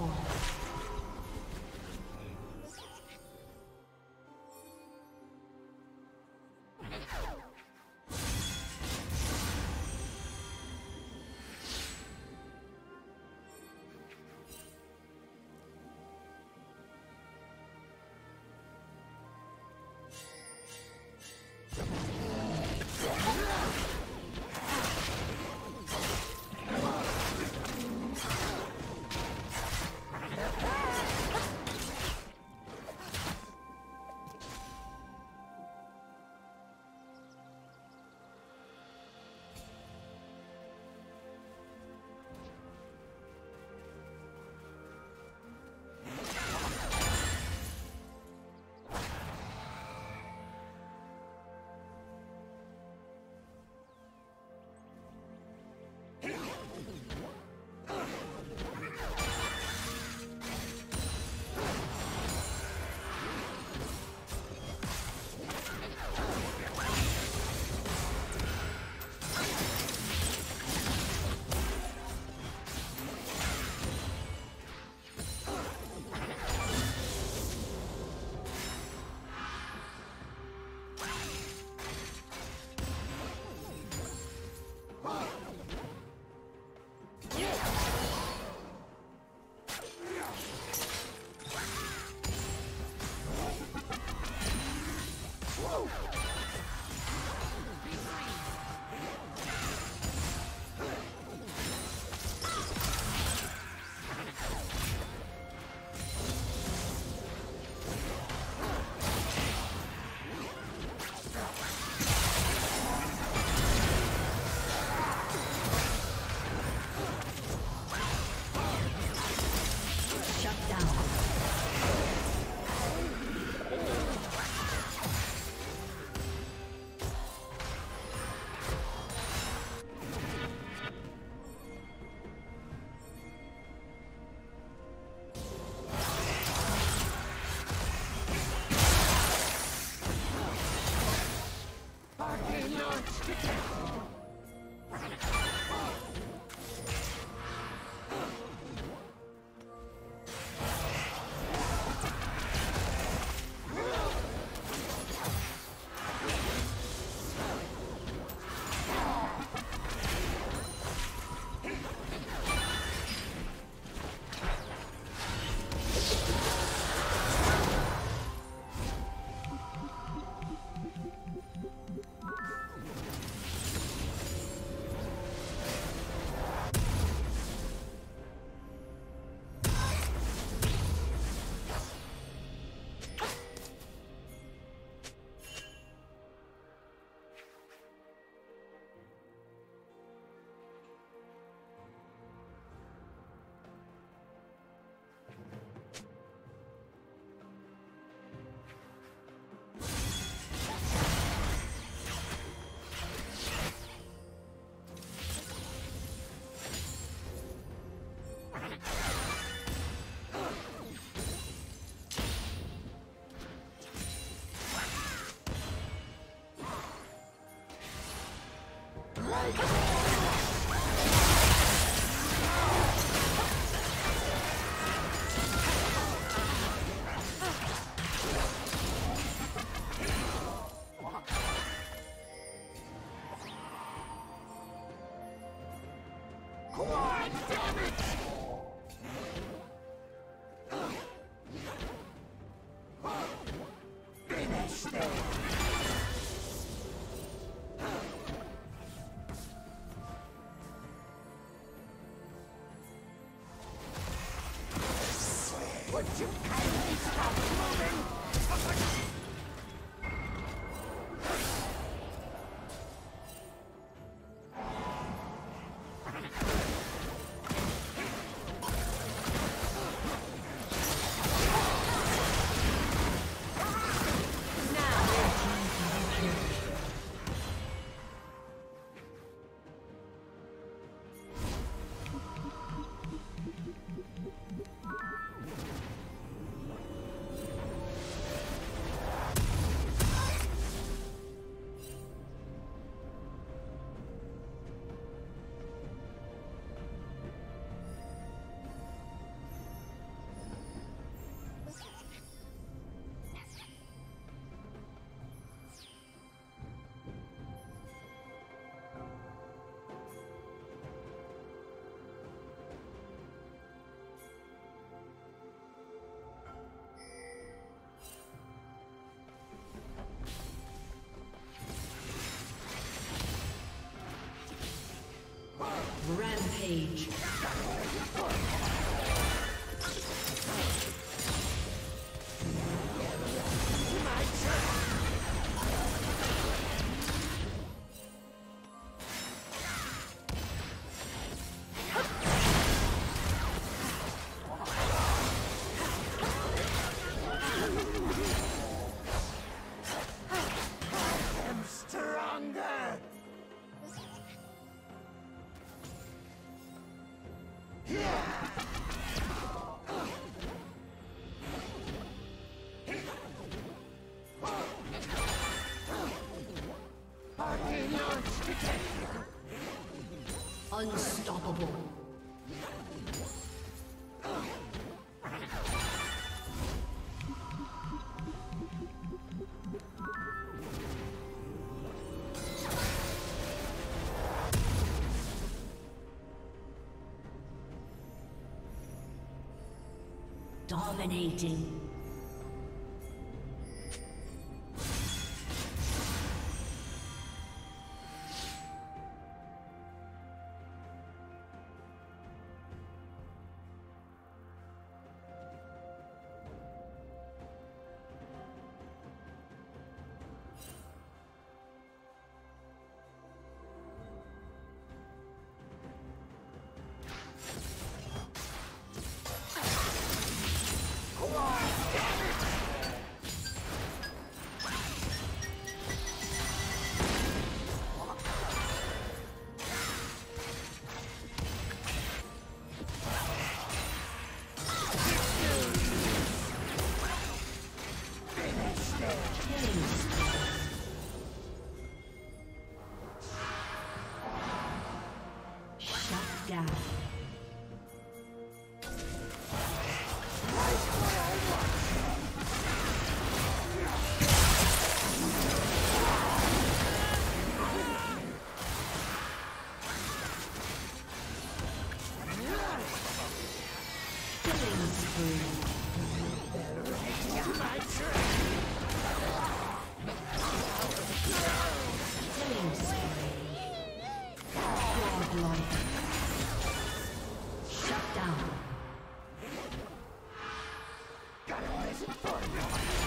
fall. Right. Would you kindly stop moving? Unstoppable. Dominating. Sorry.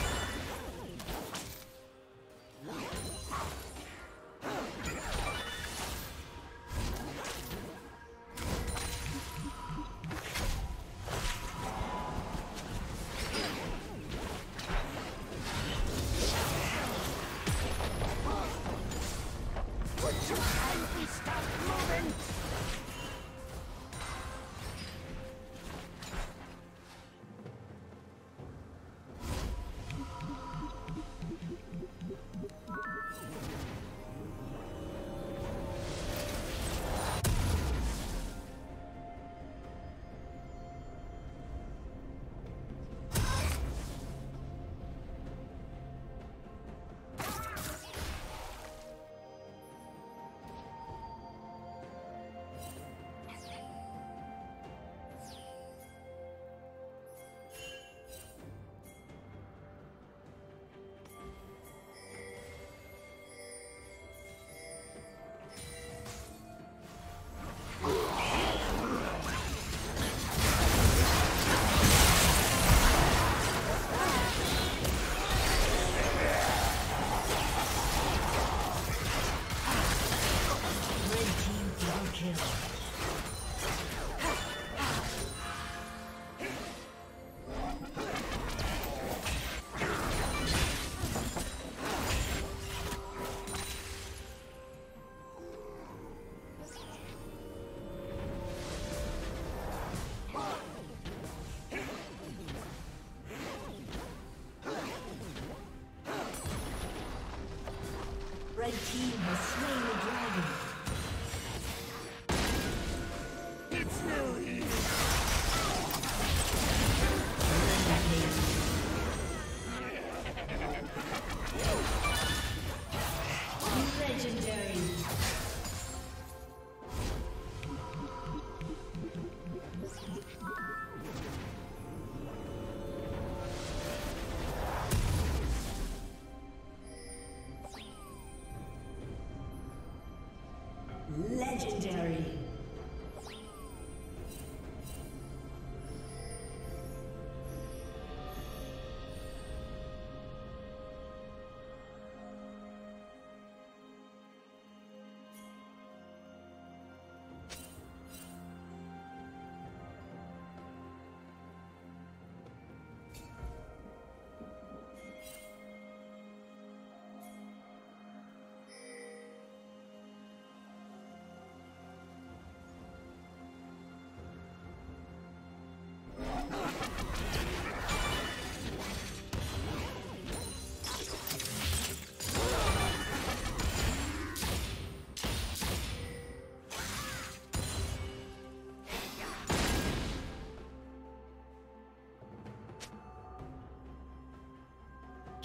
Legendary.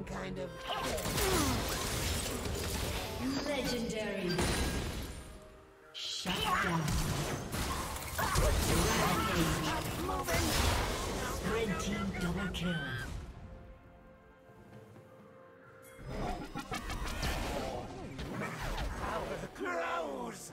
Some kind of Legendary. Shut down. Rampage. Red team double kill. grows.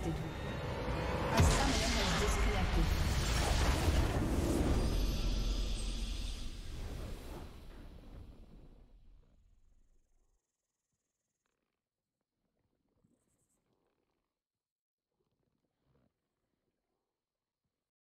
connected